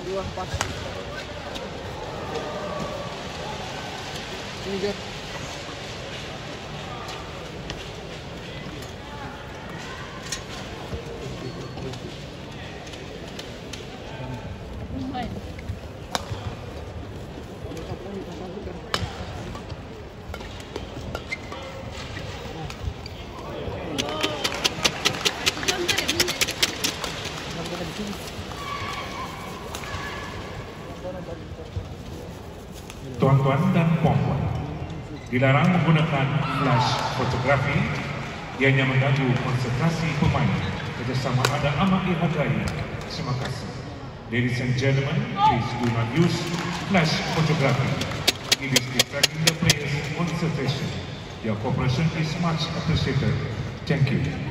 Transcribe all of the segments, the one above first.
Obrigado. tuan-tuan dan puan-puan dilarang menggunakan flash fotografi yang mengganggu konsentrasi pemain. Kerjasama ada amat dihargai. Terima kasih. Ladies and gentlemen please do not use flash fotografi. It is distracting the players concentration. Your cooperation is much appreciated. Thank you.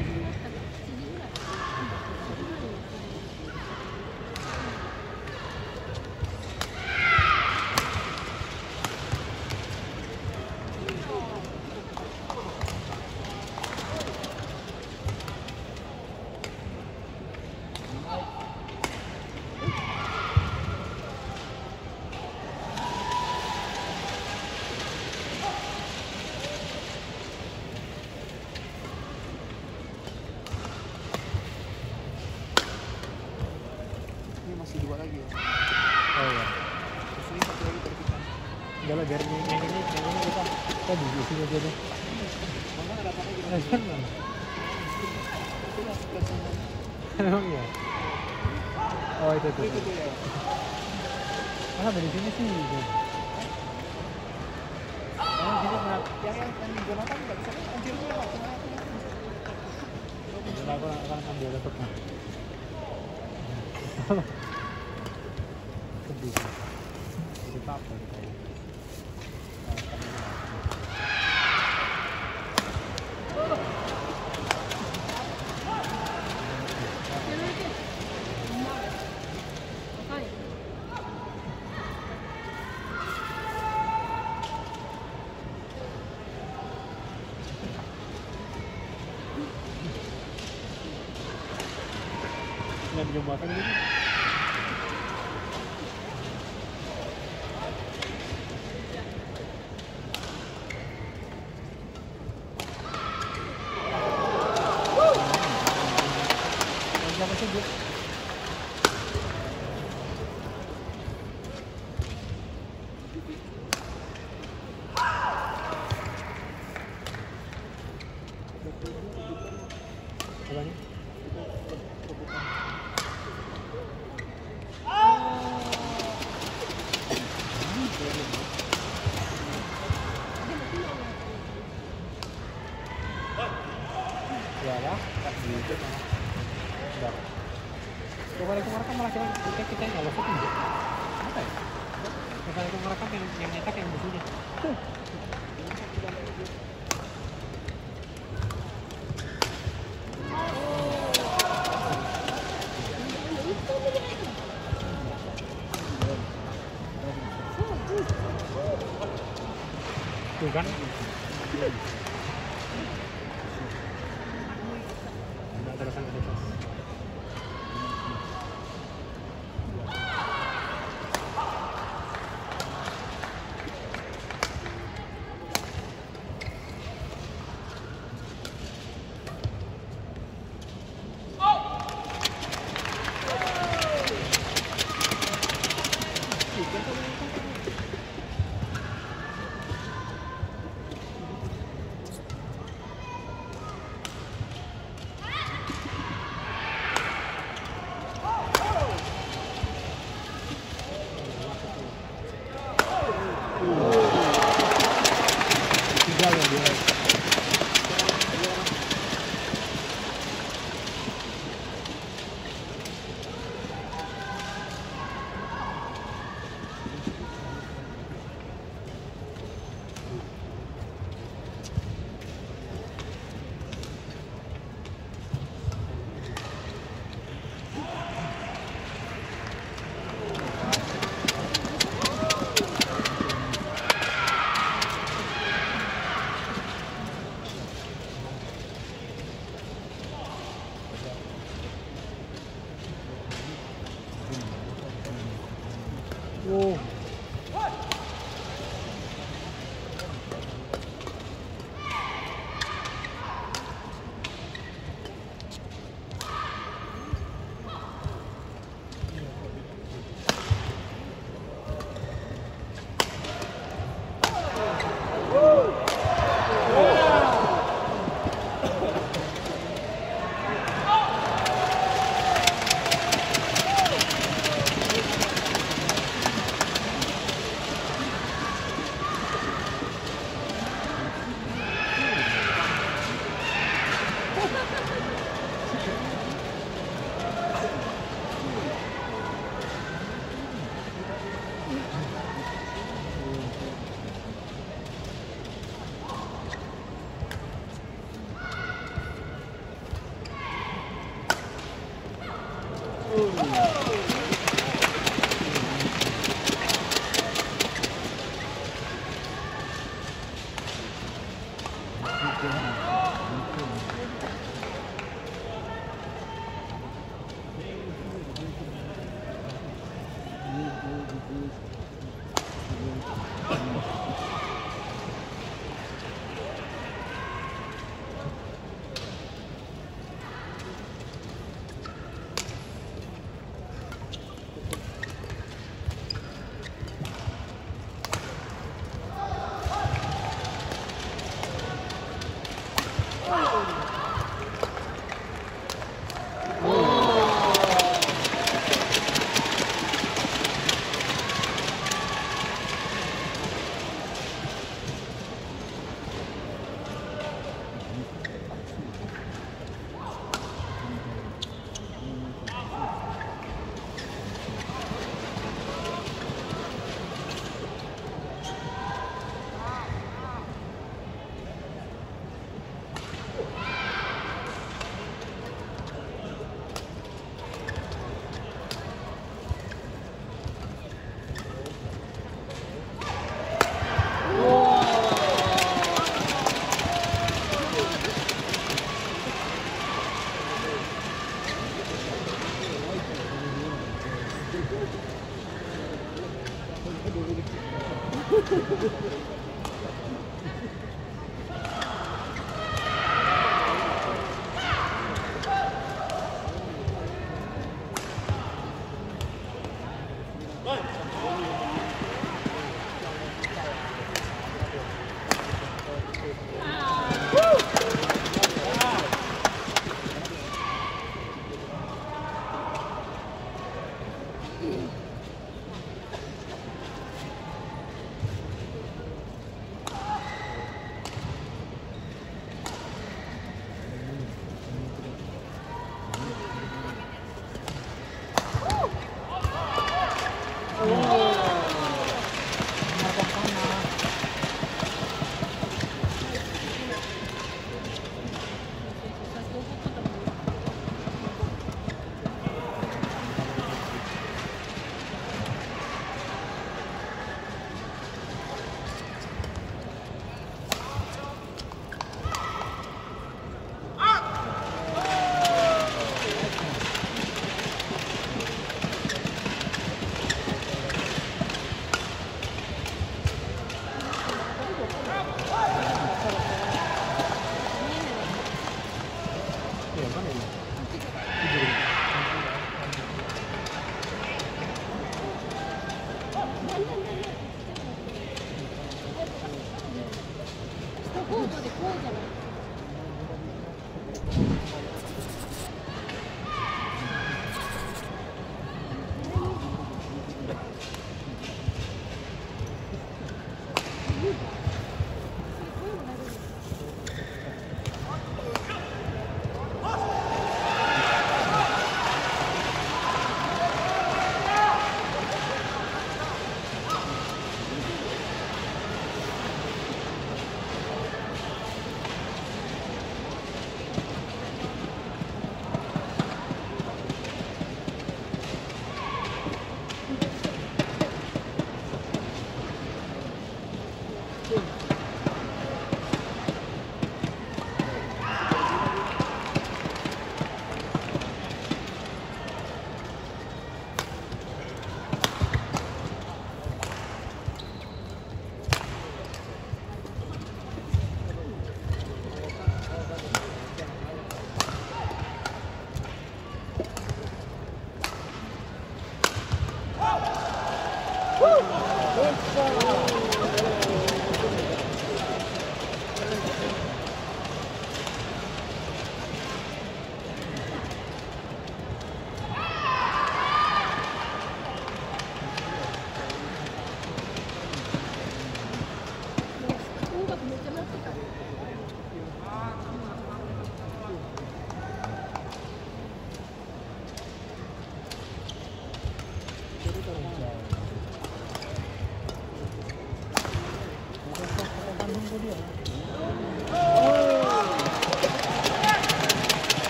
में जो मौसम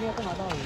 没有多好道理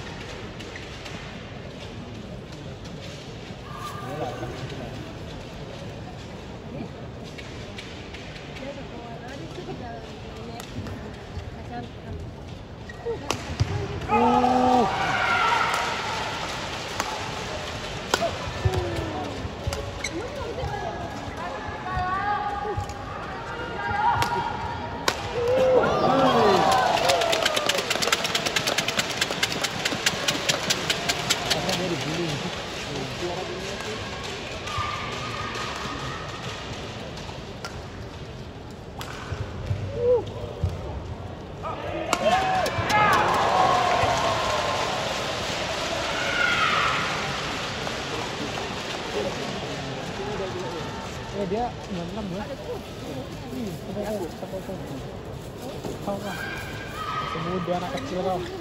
Gracias.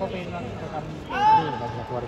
aku pengen ke kami. Ini lagi keluar.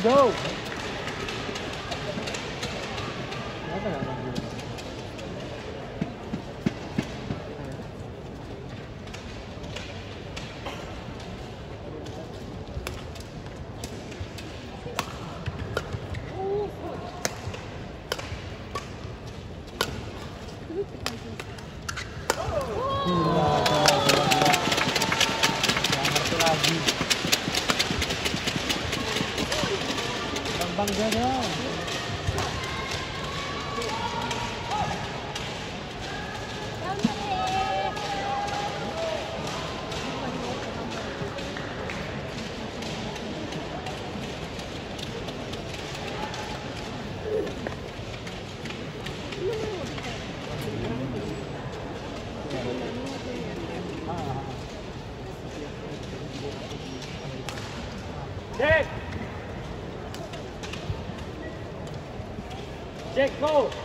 go. Jack, go!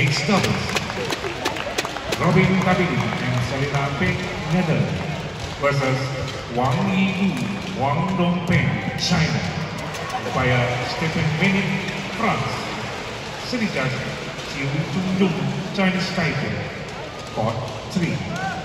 Mixed doubles. Robin Tabini and Selena Peng Nether versus Wang Yigu, Wang Dongpeng, China. by uh, Stephen Menin, France. City Judge Chiu Chung Dung, Chinese Taipei. Court 3.